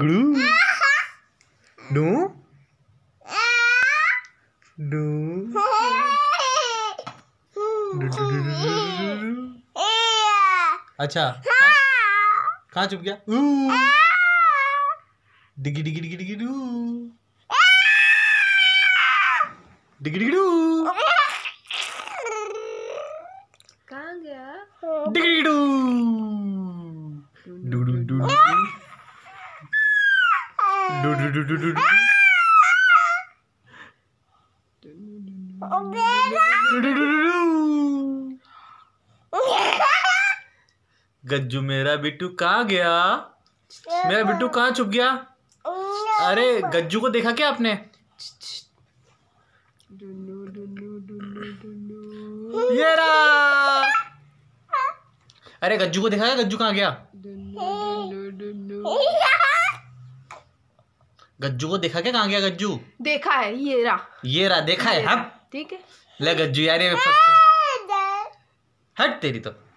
गुड़ू do do अच्छा कहाँ चुप गया डिगी डिगी डिगी डिगी डू डिगी डिगी डू कहाँ गया डिगी डू डू गज्जू मेरा बिट्टू कहाँ गया मेरा बिट्टू कहाँ छुप गया अरे गज्जू को देखा क्या आपने ये रहा अरे गज्जू को देखा गज्जू कहाँ गया गज्जू को देखा क्या? कहाँ गया गज्जू? देखा है ये रहा। ये रहा देखा ये है हम ठीक है। ले गज्जू यार ये गया। हट तेरी तो।